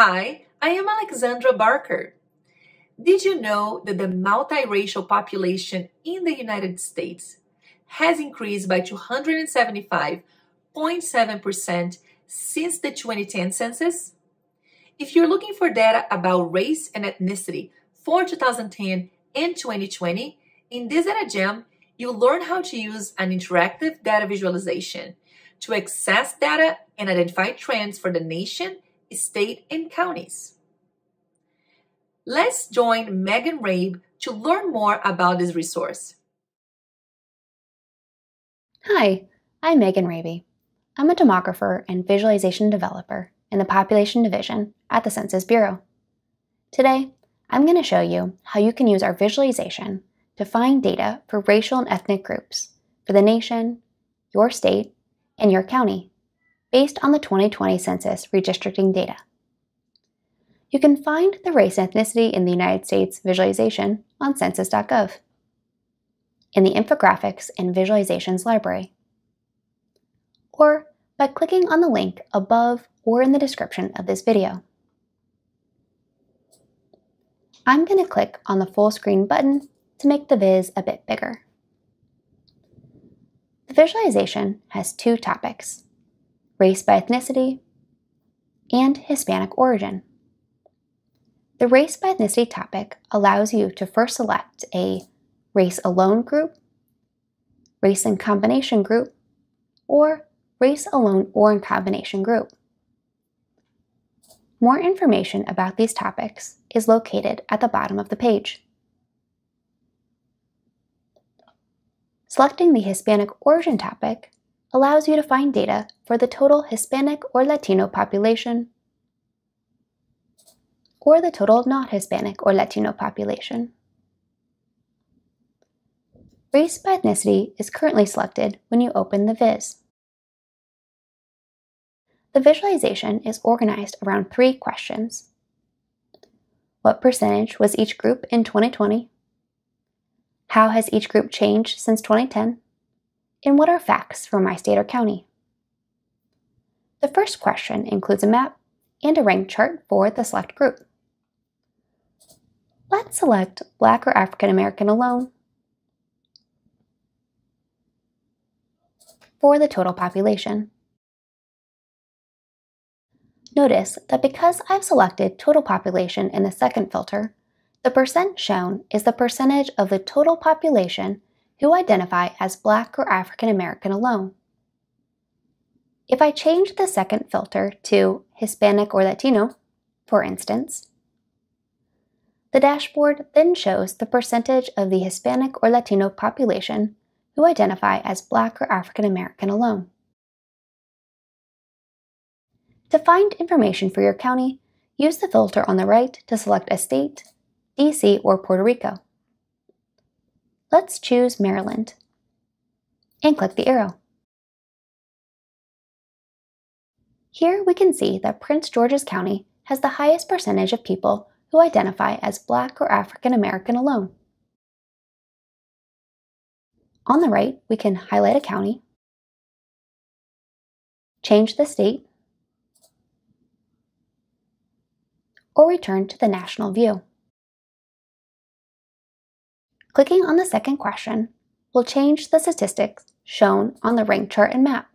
Hi, I am Alexandra Barker. Did you know that the multiracial population in the United States has increased by 275.7% since the 2010 census? If you're looking for data about race and ethnicity for 2010 and 2020, in this data gem, you'll learn how to use an interactive data visualization to access data and identify trends for the nation, state, and counties. Let's join Megan Rabe to learn more about this resource. Hi, I'm Megan Rabe. I'm a demographer and visualization developer in the Population Division at the Census Bureau. Today, I'm going to show you how you can use our visualization to find data for racial and ethnic groups for the nation, your state, and your county based on the 2020 Census redistricting data. You can find the race ethnicity in the United States visualization on census.gov in the Infographics and Visualizations library, or by clicking on the link above or in the description of this video. I'm going to click on the full screen button to make the viz a bit bigger. The visualization has two topics, race by ethnicity and Hispanic origin. The race by ethnicity topic allows you to first select a race alone group, race in combination group, or race alone or in combination group. More information about these topics is located at the bottom of the page. Selecting the Hispanic origin topic allows you to find data for the total Hispanic or Latino population or the total not Hispanic or Latino population. Race by ethnicity is currently selected when you open the viz. The visualization is organized around three questions. What percentage was each group in 2020? How has each group changed since 2010? And what are facts for my state or county? The first question includes a map and a rank chart for the select group. Let's select Black or African American alone for the total population. Notice that because I've selected total population in the second filter, the percent shown is the percentage of the total population who identify as Black or African American alone. If I change the second filter to Hispanic or Latino, for instance, the dashboard then shows the percentage of the Hispanic or Latino population who identify as Black or African American alone. To find information for your county, use the filter on the right to select a state, DC, or Puerto Rico. Let's choose Maryland and click the arrow. Here we can see that Prince George's County has the highest percentage of people who identify as Black or African American alone. On the right, we can highlight a county, change the state, or return to the national view. Clicking on the second question will change the statistics shown on the rank chart and map.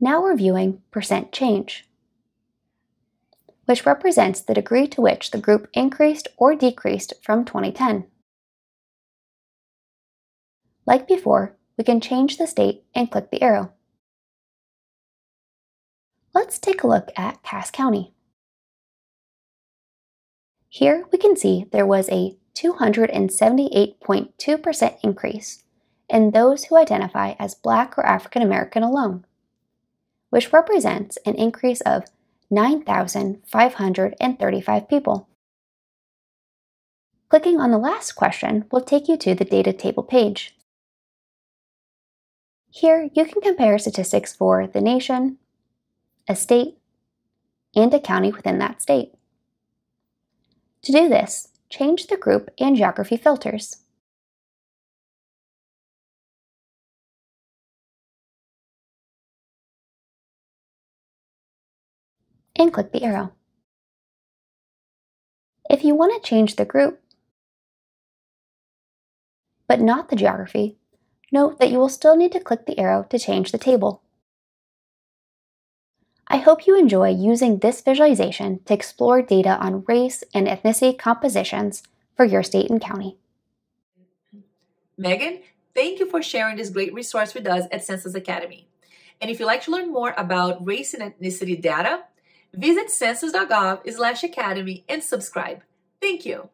Now we're viewing percent change, which represents the degree to which the group increased or decreased from 2010. Like before, we can change the state and click the arrow. Let's take a look at Cass County. Here we can see there was a 278.2% increase in those who identify as Black or African American alone, which represents an increase of 9,535 people. Clicking on the last question will take you to the data table page. Here you can compare statistics for the nation, a state, and a county within that state. To do this, change the group and geography filters. and click the arrow. If you want to change the group, but not the geography, note that you will still need to click the arrow to change the table. I hope you enjoy using this visualization to explore data on race and ethnicity compositions for your state and county. Megan, thank you for sharing this great resource with us at Census Academy. And if you'd like to learn more about race and ethnicity data, visit census.gov slash academy and subscribe. Thank you.